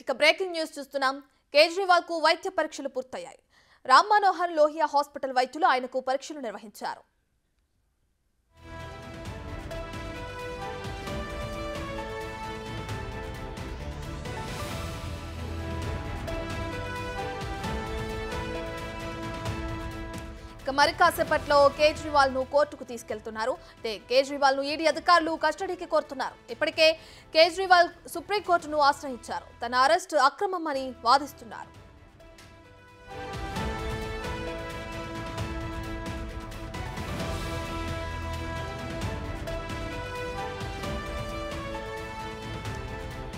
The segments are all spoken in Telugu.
ఇక బ్రేకింగ్ న్యూస్ చూస్తున్నాం. కేజ్రీవాల్కు వైద్య పరీక్షలు పూర్తయ్యాయి. రామ్ మనోహర్ లోహియా హాస్పిటల్ వైద్యులు ఆయనకు పరీక్షలు నిర్వహించారు. మరి కాసేపట్లో కేజ్రీవాల్ను కోర్టుకు తీసుకెళ్తున్నారు. కేజ్రీవాల్ను ఈడీ అధికారులు కస్టడీకి కోరుతున్నారు. ఇప్పటికే కేజ్రీవాల్ సుప్రీంకోర్టును ఆశ్రయించారు. తన అరెస్టు అని వాదిస్తున్నారు.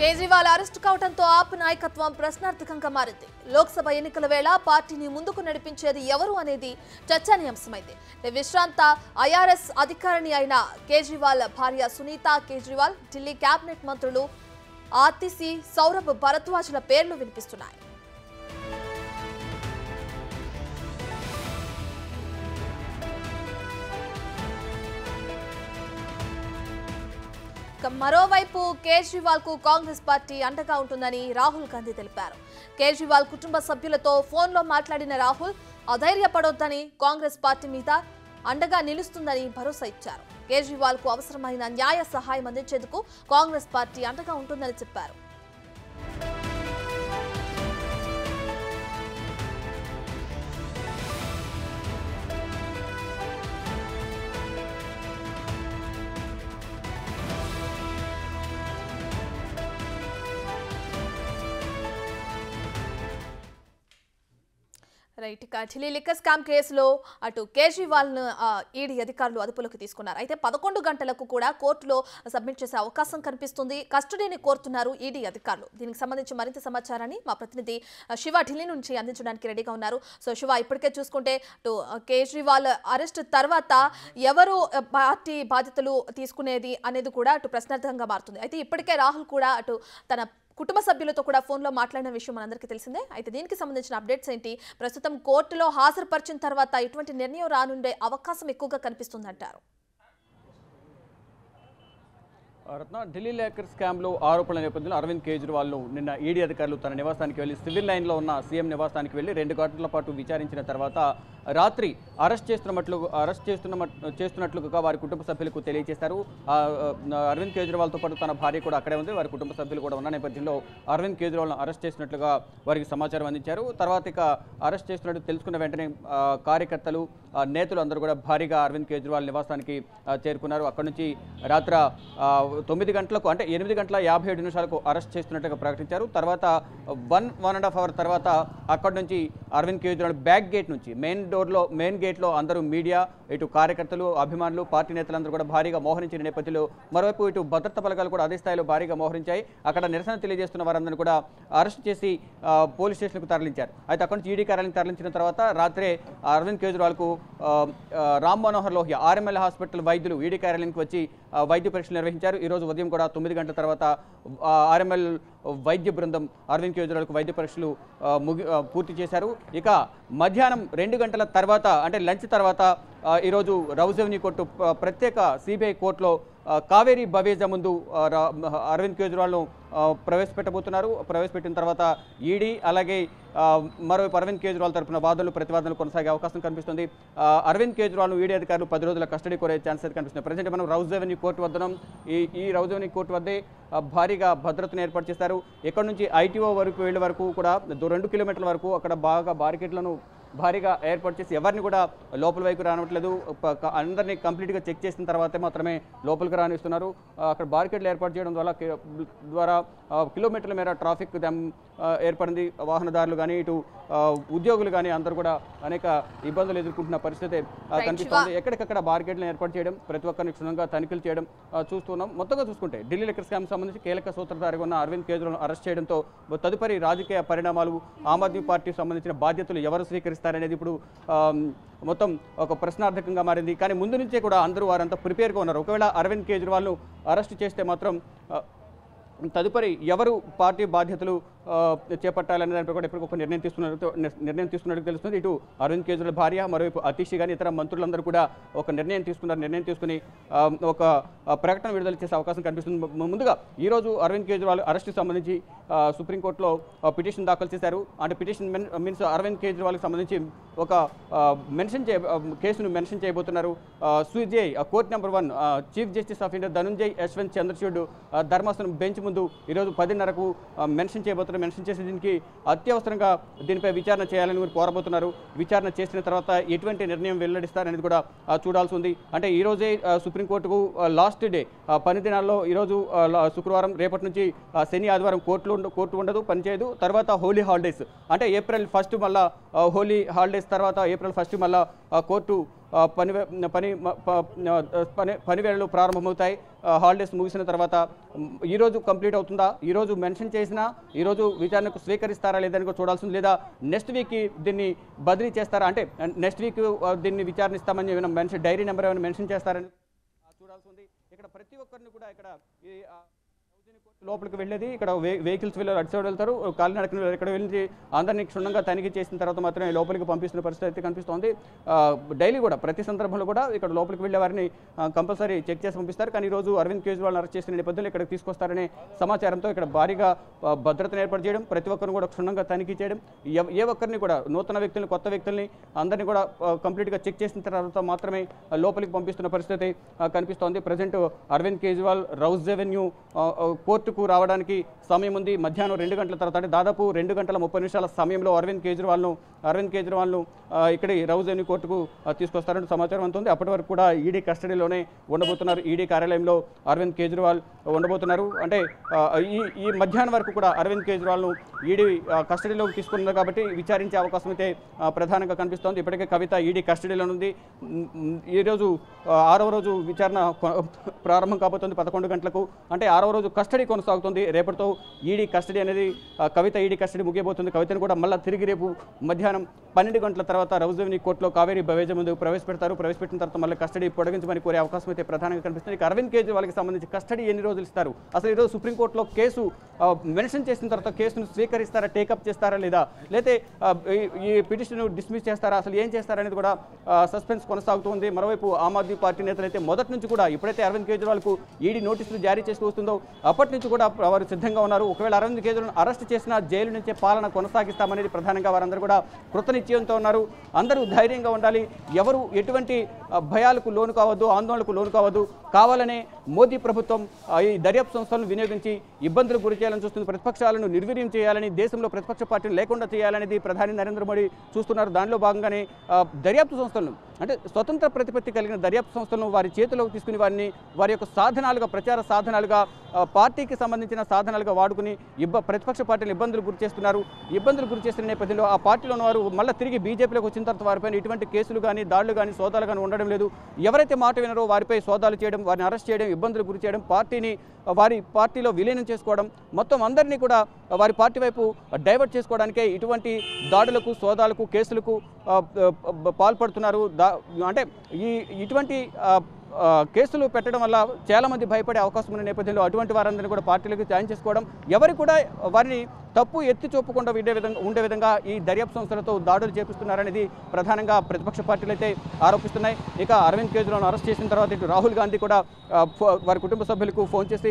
కేజ్రీవాల్ అరెస్టు కావడంతో ఆప్ నాయకత్వం ప్రశ్నార్థకంగా మారింది. లోక్సభ ఎన్నికల వేళ పార్టీని ముందుకు నడిపించేది ఎవరు అనేది చర్చనీయాంశమైంది. విశ్రాంత ఐఆర్ఎస్ అధికారిని అయిన కేజ్రీవాల్ భార్య సునీత కేజ్రీవాల్ ఢిల్లీ కేబినెట్ మంత్రులు ఆర్టీసీ సౌరభ్ భరద్వాజ్ల పేర్లు వినిపిస్తున్నాయి. మరోవైపు కేజ్రీవాల్కు కాంగ్రెస్ పార్టీ అండగా ఉంటుందని రాహుల్ గాంధీ తెలిపారు. కేజ్రీవాల్ కుటుంబ సభ్యులతో ఫోన్లో మాట్లాడిన రాహుల్ అధైర్యపడొద్దని కాంగ్రెస్ పార్టీ మీద అండగా నిలుస్తుందని భరోసా ఇచ్చారు. కేజ్రీవాల్కు అవసరమైన న్యాయ సహాయం అందించేందుకు కాంగ్రెస్ పార్టీ అండగా ఉంటుందని చెప్పారు. రైట్ ఇక ఢిల్లీ లిక్కర్ స్కామ్ కేసులో అటు కేజ్రీవాల్ను ఈడీ అధికారులు అదుపులోకి తీసుకున్నారు. అయితే పదకొండు గంటలకు కూడా కోర్టులో సబ్మిట్ చేసే అవకాశం కనిపిస్తుంది. కస్టడీని కోరుతున్నారు ఈడీ అధికారులు. దీనికి సంబంధించి మరింత సమాచారాన్ని మా ప్రతినిధి శివ ఢిల్లీ నుంచి అందించడానికి రెడీగా ఉన్నారు. సో శివ ఇప్పటికే చూసుకుంటే అటు కేజ్రీవాల్ అరెస్ట్ తర్వాత ఎవరు పార్టీ బాధ్యతలు తీసుకునేది అనేది కూడా అటు ప్రశ్నార్థంగా మారుతుంది. అయితే ఇప్పటికే రాహుల్ కూడా అటు తన కుటుంబ సభ్యులతో కూడా ఫోన్లో మాట్లాడిన విషయం మనందరికీ తెలిసిందే. అయితే దీనికి సంబంధించిన అప్డేట్స్ ఏంటి? ప్రస్తుతం కోర్టులో హాజరుపరిచిన తర్వాత ఇటువంటి నిర్ణయం రానుండే అవకాశం ఎక్కువగా కనిపిస్తుందంటారు? రత్న ఢిల్లీ లేకర్ స్కామ్లో ఆరోపణల నేపథ్యంలో అరవింద్ కేజ్రీవాల్ను నిన్న ఈడీ అధికారులు తన నివాసానికి వెళ్ళి సివిల్ లైన్లో ఉన్న సీఎం నివాసానికి వెళ్ళి రెండు గంటల పాటు విచారించిన తర్వాత రాత్రి అరెస్ట్ చేస్తున్నట్లు అరెస్ట్ చేస్తున్న చేస్తున్నట్లుగా వారి కుటుంబ సభ్యులకు తెలియజేశారు. అరవింద్ కేజ్రీవాల్తో పాటు తన భార్య కూడా అక్కడే ఉంది. వారి కుటుంబ సభ్యులు కూడా ఉన్న నేపథ్యంలో అరవింద్ కేజ్రీవాల్ను అరెస్ట్ చేసినట్లుగా వారికి సమాచారం అందించారు. తర్వాత ఇక అరెస్ట్ చేస్తున్నట్టు తెలుసుకున్న వెంటనే కార్యకర్తలు నేతలు అందరూ కూడా భారీగా అరవింద్ కేజ్రీవాల్ నివాసానికి చేరుకున్నారు. అక్కడి నుంచి రాత్ర తొమ్మిది గంటలకు అంటే ఎనిమిది గంటల యాభై ఏడు నిమిషాలకు అరెస్ట్ చేస్తున్నట్టుగా ప్రకటించారు. తర్వాత one one and half hour తర్వాత అక్కడి నుంచి అరవింద్ కేజ్రీవాల్ బ్యాక్ గేట్ నుంచి మెయిన్ డోర్లో మెయిన్ గేట్లో అందరూ మీడియా ఇటు కార్యకర్తలు అభిమానులు పార్టీ నేతలందరూ కూడా భారీగా మోహరించిన నేపథ్యంలో మరోవైపు ఇటు భద్రతా బలగాలు కూడా అదే స్థాయిలో భారీగా మోహరించాయి. అక్కడ నిరసన తెలియజేస్తున్న వారందరూ కూడా అరెస్ట్ చేసి పోలీస్ స్టేషన్కు తరలించారు. అయితే అక్కడి నుంచి ఈడీ కార్యాలయం తరలించిన తర్వాత రాత్రే అరవింద్ కేజ్రీవాల్కు రామ్ మనోహర్ లోహియా ఆర్ఎంఎల్ హాస్పిటల్ వైద్యులు ఈడీ కార్యాలయానికి వచ్చి వైద్య పరీక్షలు నిర్వహించారు. ఈరోజు ఉదయం కూడా తొమ్మిది గంటల తర్వాత ఆర్ఎంఎల్ వైద్య బృందం అరవింద్ కేజ్రీవాల్కు వైద్య పరీక్షలు ముగి పూర్తి చేశారు. ఇక మధ్యాహ్నం రెండు గంటల తర్వాత అంటే లంచ్ తర్వాత ఈరోజు రౌజెవెన్యూ కోర్టు ప్రత్యేక సిబిఐ కోర్టులో కావేరీ బవేజా ముందు అరవింద్ కేజ్రీవాల్ను ప్రవేశపెట్టబోతున్నారు. ప్రవేశపెట్టిన తర్వాత ఈడీ అలాగే మరో అరవింద్ కేజ్రీవాల్ తరపున వాదనలు ప్రతివాదనలు కొనసాగే అవకాశం కనిపిస్తుంది. అరవింద్ కేజ్రీవాల్ను ఈడీ అధికారులు పది రోజుల కస్టడీ కోరే ఛాన్స్ అయితే కనిపిస్తుంది. ప్రజెంట్ మనం రౌజ్ కోర్టు వద్దనం ఈ ఈ రౌజ్ కోర్టు వద్దే భారీగా భద్రతను ఏర్పాటు చేస్తారు ఇక్కడ నుంచి ఐటీఓ వరకు వెళ్ళే వరకు కూడా రెండు కిలోమీటర్ల వరకు అక్కడ బాగా బారికేట్లను భారీగా ఏర్పాటు చేసి ఎవరిని కూడా లోపల వైపు రానివ్వట్లేదు. అందరినీ కంప్లీట్గా చెక్ చేసిన తర్వాతే మాత్రమే లోపలికి రానిస్తున్నారు. అక్కడ బార్కెట్లు ఏర్పాటు చేయడం ద్వారా ద్వారా కిలోమీటర్ల మేర ట్రాఫిక్ ఏర్పడింది. వాహనదారులు కానీ ఇటు ఉద్యోగులు కానీ అందరూ కూడా అనేక ఇబ్బందులు ఎదుర్కొంటున్న పరిస్థితి కనిపిస్తోంది ఎక్కడికక్కడ బార్కెట్లను ఏర్పాటు చేయడం ప్రతి ఒక్కరిని క్షుణ్ణంగా తనిఖీలు చేయడం చూస్తున్నాం మొత్తంగా చూసుకుంటే ఢిల్లీ లెక్కర్ స్కామ్ సంబంధించి కీలక సూత్రధారిగా ఉన్న అరవింద్ కేజ్రీవాల్ అరెస్ట్ చేయడంతో తదుపరి రాజకీయ పరిణామాలు ఆమ్ ఆద్మీ పార్టీకి సంబంధించిన బాధ్యతలు ఎవరు స్వీకరిస్తారనేది ఇప్పుడు మొత్తం ఒక ప్రశ్నార్థకంగా మారింది. కానీ ముందు నుంచే కూడా అందరూ వారంతా ప్రిపేర్గా ఉన్నారు. ఒకవేళ అరవింద్ కేజ్రీవాల్ను అరెస్ట్ చేస్తే మాత్రం తదుపరి ఎవరు పార్టీ బాధ్యతలు చేపట్టాలనే దానిపై కూడా ఇప్పటికొక నిర్ణయం తీసుకున్నట్టు నిర్ణయం తీసుకున్నట్టు తెలుస్తుంది. ఇటు అరవింద్ కేజ్రీవాల్ భార్య మరోవైపు అతీష్ కానీ ఇతర మంత్రులందరూ కూడా ఒక నిర్ణయం తీసుకున్నారు. నిర్ణయం తీసుకుని ఒక ప్రకటన విడుదల చేసే అవకాశం కనిపిస్తుంది. ముందుగా ఈరోజు అరవింద్ కేజ్రీవాల్ అరెస్ట్కి సంబంధించి సుప్రీంకోర్టులో పిటిషన్ దాఖలు చేశారు. అంటే పిటిషన్ మెన్ మీన్స్ అరవింద్ కేజ్రీవాల్కి సంబంధించి ఒక మెన్షన్ చే కేసును మెన్షన్ చేయబోతున్నారు. Sujay court number one chief justice of India Dhananjaya Yeshwant Chandrachud ధర్మాసనం బెంచ్ ముందు ఈరోజు పదిన్నరకు మెన్షన్ చేయబోతున్నారు. మెన్షన్ చేసి దీనికి అత్యవసరంగా దీనిపై విచారణ చేయాలని మీరు కోరబోతున్నారు. విచారణ చేసిన తర్వాత ఎటువంటి నిర్ణయం వెల్లడిస్తారనేది కూడా చూడాల్సి ఉంది. అంటే ఈరోజే సుప్రీంకోర్టుకు లాస్ట్ డే పని దినాల్లో ఈరోజు శుక్రవారం రేపటి నుంచి శని ఆదివారం కోర్టులు కోర్టు ఉండదు పనిచేయదు తర్వాత హోలీ హాలిడేస్. అంటే ఏప్రిల్ ఫస్ట్ మళ్ళా హోలీ హాలిడేస్ తర్వాత ఏప్రిల్ ఫస్ట్ మళ్ళా కోర్టు పని పని పని పనివేళలు ప్రారంభమవుతాయి. హాలిడేస్ ముగిసిన తర్వాత ఈరోజు కంప్లీట్ అవుతుందా? ఈరోజు మెన్షన్ చేసినా ఈరోజు విచారణకు స్వీకరిస్తారా లేదని కూడా చూడాల్సింది. లేదా నెక్స్ట్ వీక్కి దీన్ని బదిలీ చేస్తారా? అంటే నెక్స్ట్ వీక్ దీన్ని విచారణిస్తామని ఏమైనా మెన్షన్ డైరీ నెంబర్ ఏమైనా మెన్షన్ చేస్తారని చూడాల్సి ఉంది. ఇక్కడ ప్రతి ఒక్కరిని కూడా ఇక్కడ లోపలికి వెళ్ళేది. ఇక్కడ వెహికల్స్ వెళ్ళారు అటు సైడ్ వెళ్తారు. కాలినడకన వెళ్ళారు. ఇక్కడ వెళ్ళి అందరినీ క్షుణ్ణంగా తనిఖీ చేసిన తర్వాత మాత్రమే లోపలికి పంపిస్తున్న పరిస్థితి అయితే కనిపిస్తోంది. డైలీ కూడా ప్రతి సందర్భంలో కూడా ఇక్కడ లోపలికి వెళ్ళే వారిని కంపల్సరీ చెక్ చేసి పంపిస్తారు. కానీ ఈరోజు అరవింద్ కేజ్రీవాల్ అరెస్ట్ చేసిన నేపథ్యంలో ఇక్కడికి తీసుకొస్తారనే సమాచారంతో ఇక్కడ భారీగా భద్రతను ఏర్పాటు చేయడం ప్రతి ఒక్కరిని కూడా క్షుణ్ణంగా తనిఖీ చేయడం ఏ ఒక్కరిని కూడా నూతన వ్యక్తుల్ని కొత్త వ్యక్తుల్ని అందరినీ కూడా కంప్లీట్గా చెక్ చేసిన తర్వాత మాత్రమే లోపలికి పంపిస్తున్న పరిస్థితి కనిపిస్తోంది. Present Arvind Kejriwal Rouse Avenue court ఆ, రావడానికి సమయం ఉంది. మధ్యాహ్నం రెండు గంటల తర్వాత అంటే దాదాపు రెండు గంటల ముప్పై నిమిషాల సమయంలో అరవింద్ కేజ్రీవాల్ను అరవింద్ కేజ్రీవాల్ను ఆ, ఇక్కడి రౌజ్ కోర్టుకు తీసుకొస్తారని సమాచారం అందుతుంది అప్పటి వరకు కూడా ఈడీ కస్టడీలోనే ఉండబోతున్నారు. ఈడీ కార్యాలయంలో అరవింద్ కేజ్రీవాల్ ఉండబోతున్నారు. అంటే ఈ ఈ మధ్యాహ్నం వరకు కూడా అరవింద్ కేజ్రీవాల్ను ఈడీ కస్టడీలోకి తీసుకున్నారు కాబట్టి విచారించే అవకాశం అయితే ప్రధానంగా కనిపిస్తోంది. ఇప్పటికే కవిత ఈడీ కస్టడీలో ఉంది. ఈరోజు ఆరవ రోజు విచారణ ప్రారంభం కాబోతుంది పదకొండు గంటలకు. అంటే ఆరవ రోజు కస్టడీ కొనసాగుతుంది. రేపటితో ఈడీ కస్టడీ అనేది కవిత ఈడీ కస్టడీ ముగియబోతుంది. కవితను కూడా మళ్ళీ తిరిగి రేపు మధ్యాహ్నం పన్నెండు గంటల తర్వాత రౌజవిని కోర్టులో కావేరీ బవేజ ముందు ప్రవేశపెడతారు. ప్రవేశపెట్టిన తర్వాత మళ్ళీ కస్టడీ పొడిగించమని కోరే అవకాశం అయితే ప్రధానంగా కనిపిస్తుంది. ఇక అరవింద్ కేజ్రీవాల్కి సంబంధించి కస్టడీ ఎన్ని రోజులు ఇస్తారు? అసలు ఈరోజు సుప్రీంకోర్టులో కేసు మెన్షన్ చేసిన తర్వాత కేసును స్వీకరిస్తారా టేకప్ చేస్తారా లేదా? లేతే ఈ- పిటిషన్ డిస్మిస్ చేస్తారా? అసలు ఏం చేస్తారనేది కూడా సస్పెన్స్ కొనసాగుతుంది. మరోవైపు ఆమ్ ఆద్మీ పార్టీ నేతలు అయితే మొదటి నుంచి కూడా ఎప్పుడైతే అరవింద్ కేజ్రీవాల్కు ఈడీ నోటీసులు జారీ చేస్తూ వస్తుందో అప్పటి నుంచి కూడా వారు సిద్ధంగా ఉన్నారు. ఒకవేళ అరవింద్ కేజ్రీవాల్ అరెస్ట్ చేసిన జైలు నుంచే పాలన కొనసాగిస్తామనేది ప్రధానంగా వారందరూ కూడా కృతనిశ్చయంతో ఉన్నారు. అందరూ ధైర్యంగా ఉండాలి. ఎవరు ఎటువంటి భయాలకు లోను కావద్దు ఆందోళనకు లోను కావద్దు. కావాలనే మోదీ ప్రభుత్వం ఈ దర్యాప్తు సంస్థలను వినియోగించి ఇబ్బందులకు గురి చేయాలని చూస్తుంది. ప్రతిపక్షాలను నిర్వీర్యం చేయాలని దేశంలో ప్రతిపక్ష పార్టీలు లేకుండా చేయాలనేది ప్రధాని నరేంద్ర మోడీ చూస్తున్నారు. దానిలో భాగంగానే దర్యాప్తు సంస్థలను అంటే స్వతంత్ర ప్రతిపత్తి కలిగిన దర్యాప్తు సంస్థలను వారి చేతిలోకి తీసుకుని వారిని వారి యొక్క సాధనాలుగా ప్రచార సాధనాలుగా పార్టీకి సంబంధించిన సాధనాలుగా వాడుకుని ఇబ్బ ప్రతిపక్ష పార్టీలు ఇబ్బందులు గురి చేస్తున్నారు. ఇబ్బందులు గురి చేస్తున్న నేపథ్యంలో ఆ పార్టీలో ఉన్న వారు మళ్ళీ తిరిగి బీజేపీలోకి వచ్చిన తర్వాత వారిపైన ఇటువంటి కేసులు కానీ దాడులు కానీ సోదాలు కానీ ఉండడం లేదు. ఎవరైతే మాట వినరో వారిపై సోదాలు చేయడం వారిని అరెస్ట్ చేయడం ఇబ్బందులు గురి చేయడం పార్టీని వారి పార్టీలో విలీనం చేసుకోవడం మొత్తం అందరినీ కూడా వారి పార్టీ వైపు డైవర్ట్ చేసుకోవడానికే ఇటువంటి దాడులకు సోదాలకు కేసులకు పాల్పడుతున్నారు. దా అంటే ఈ ఇటువంటి కేసులు పెట్టడం వల్ల చాలామంది భయపడే అవకాశం ఉన్న నేపథ్యంలో అటువంటి వారందరినీ కూడా పార్టీలకు జాయిన్ చేసుకోవడం ఎవరు కూడా వారిని తప్పు ఎత్తి చూపకుండా ఉండే విధంగా ఉండే విధంగా ఈ దర్యాప్తు సంస్థలతో దాడులు చేపిస్తున్నారనేది ప్రధానంగా ప్రతిపక్ష పార్టీలు అయితే ఆరోపిస్తున్నాయి. ఇక అరవింద్ కేజ్రీవాల్ను అరెస్ట్ చేసిన తర్వాత ఇటు రాహుల్ గాంధీ కూడా వారి కుటుంబ సభ్యులకు ఫోన్ చేసి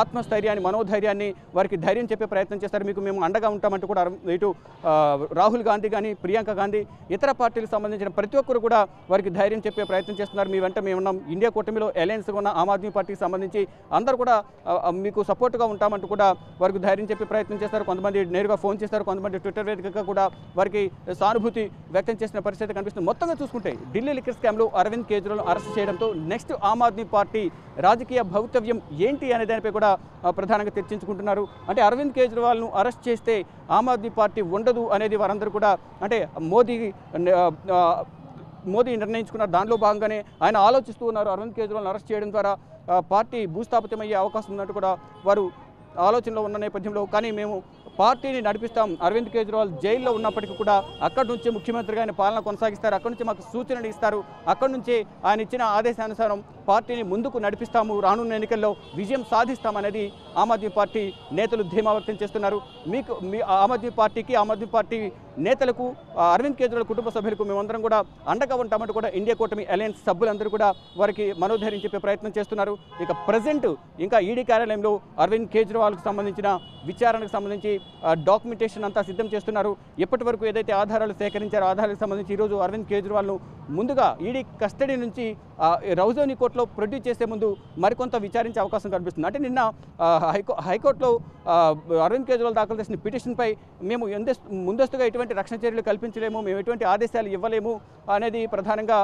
ఆత్మస్థైర్యాన్ని మనోధైర్యాన్ని వారికి ధైర్యం చెప్పే ప్రయత్నం చేస్తారు. మీకు మేము అండగా ఉంటామంటూ కూడా ఇటు రాహుల్ గాంధీ కానీ ప్రియాంక గాంధీ ఇతర పార్టీలకు సంబంధించిన ప్రతి ఒక్కరు కూడా వారికి ధైర్యం చెప్పే ప్రయత్నం చేస్తున్నారు. మీ వెంట మేము ఉన్నాం. ఇండియా కూటమిలో అలయన్స్ ఉన్న ఆమ్ ఆద్మీ పార్టీకి సంబంధించి అందరూ కూడా మీకు సపోర్ట్గా ఉంటామంటూ కూడా వారికి ధైర్యం చెప్పే ప్రయత్నం చేస్తారు. కొంతమంది నేరుగా ఫోన్ చేస్తారు. కొంతమంది ట్విట్టర్ వేదికగా కూడా వారికి సానుభూతి వ్యక్తం చేసిన పరిస్థితి కనిపిస్తుంది. మొత్తంగా చూసుకుంటే ఢిల్లీ లిక్కర్ స్కామ్లో అరవింద్ కేజ్రీవాల్ అరెస్ట్ చేయడంతో నెక్స్ట్ ఆమ్ ఆద్మీ పార్టీ రాజకీయ భవితవ్యం ఏంటి అనే దానిపై కూడా ప్రధానంగా చర్చించుకుంటున్నారు. అంటే అరవింద్ కేజ్రీవాల్ను అరెస్ట్ చేస్తే ఆమ్ ఆద్మీ పార్టీ ఉండదు అనేది వారందరూ కూడా అంటే మోదీ మోదీ నిర్ణయించుకున్నారు దానిలో భాగంగానే ఆయన ఆలోచిస్తూ ఉన్నారు. అరవింద్ కేజ్రీవాల్ని అరెస్ట్ చేయడం ద్వారా పార్టీ భూస్థాపితమయ్యే అవకాశం ఉన్నట్టు కూడా వారు ఆలోచనలో ఉన్న నేపథ్యంలో కానీ మేము పార్టీని నడిపిస్తాం. అరవింద్ కేజ్రీవాల్ జైల్లో ఉన్నప్పటికీ కూడా అక్కడి నుంచి ముఖ్యమంత్రిగా ఆయన పాలన కొనసాగిస్తారు. అక్కడి నుంచి మాకు సూచనలు ఇస్తారు. అక్కడి నుంచి ఆయన ఇచ్చిన ఆదేశానుసారం పార్టీని ముందుకు నడిపిస్తాము. రానున్న ఎన్నికల్లో విజయం సాధిస్తామనేది ఆమ్ ఆద్మీ పార్టీ నేతలు ధీమా వ్యక్తం చేస్తున్నారు. మీకు మీ ఆమ్ ఆద్మీ పార్టీకి ఆమ్ ఆద్మీ పార్టీ నేతలకు అరవింద్ కేజ్రీవాల్ కుటుంబ సభ్యులకు మేమందరం కూడా అండగా ఉంటామంటూ కూడా ఇండియా కూటమి అలయన్స్ సభ్యులందరూ కూడా వారికి మనోధైర్యం చెప్పే ప్రయత్నం చేస్తున్నారు. ఇక ప్రజెంట్ ఇంకా ఈడీ కార్యాలయంలో అరవింద్ కేజ్రీవాల్కు సంబంధించిన విచారణకు సంబంధించి డాక్యుమెంటేషన్ అంతా సిద్ధం చేస్తున్నారు. ఇప్పటి వరకు ఏదైతే ఆధారాలు సేకరించారో ఆధారాలకు సంబంధించి ఈరోజు అరవింద్ కేజ్రీవాల్ను ముందుగా ఈడీ కస్టడీ నుంచి రౌజోని కోర్టులో ప్రొడ్యూస్ చేసే ముందు మరికొంత విచారించే అవకాశం కనిపిస్తుంది. అంటే నిన్న హైకో హైకోర్టులో అరవింద్ కేజ్రీవాల్ దాఖలు చేసిన పిటిషన్పై మేము ముందస్తుగా ఎటువంటి రక్షణ చర్యలు కల్పించలేము మేము ఎటువంటి ఆదేశాలు ఇవ్వలేము అనేది ప్రధానంగా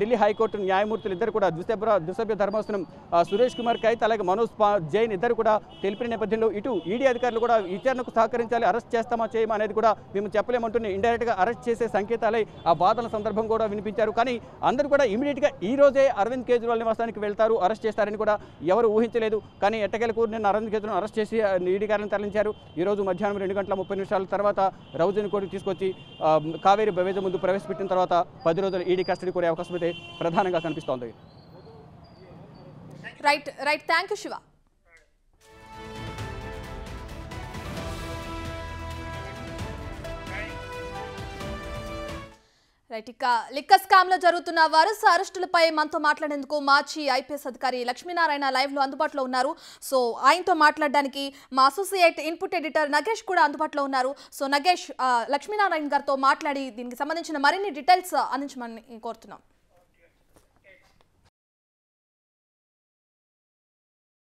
ఢిల్లీ హైకోర్టు న్యాయమూర్తులు ఇద్దరు కూడా ద్విసభ్య ద్విసభ్య ధర్మాసనం సురేష్ కుమార్ కైత్ అలాగే మనోజ్ జైన్ ఇద్దరు కూడా తెలిపిన నేపథ్యంలో ఇటు ఈడీ అధికారులు కూడా విచారణకు సహకరించాలి అరెస్ట్ చేస్తామా చేయమా అనేది కూడా మేము చెప్పలేమంటున్నాయి ఇండైరెక్ట్గా అరెస్ట్ చేసే సంకేతాలై ఆ వాదన సందర్భం కూడా వినిపించారు. కానీ అందరూ కూడా ఇమీడియట్గా ఈ రోజే అరవింద్ కేజ్రీవాల్ నివాసానికి వెళ్తారు. అరెస్ట్ చేస్తారని కూడా ఎవరు ఊహించలేదు. కానీ ఎట్టకేలకు నిన్న అరవింద్ కేజ్రీవాల్ అరెస్ట్ చేసి ఆ, తరలించారు. ఈ రోజు మధ్యాహ్నం రెండు గంటల ముప్పై నిమిషాల తర్వాత రౌజన్ కోర్టుకు తీసుకొచ్చి కావేరి కావేరీ బవేజ ముందు ప్రవేశపెట్టిన తర్వాత పది రోజులు ఈడీ కస్టడీ కోరే అవకాశం అయితే ప్రధానంగా కనిపిస్తోంది. Right right thank you Shiva right ఇక లిక్క స్కామ్లో జరుగుతున్న వరుస అరెస్టులపై మనతో మాట్లాడేందుకు మాజీ ఐపీఎస్ అధికారి లక్ష్మీనారాయణ లైవ్లో అందుబాటులో ఉన్నారు. సో ఆయనతో మాట్లాడడానికి మా అసోసియేట్ ఇన్పుట్ ఎడిటర్ నగేష్ కూడా అందుబాటులో ఉన్నారు. సో నగేష్ లక్ష్మీనారాయణ గారితో మాట్లాడి దీనికి సంబంధించిన మరిన్ని డీటెయిల్స్ అందించమని కోరుతున్నాం.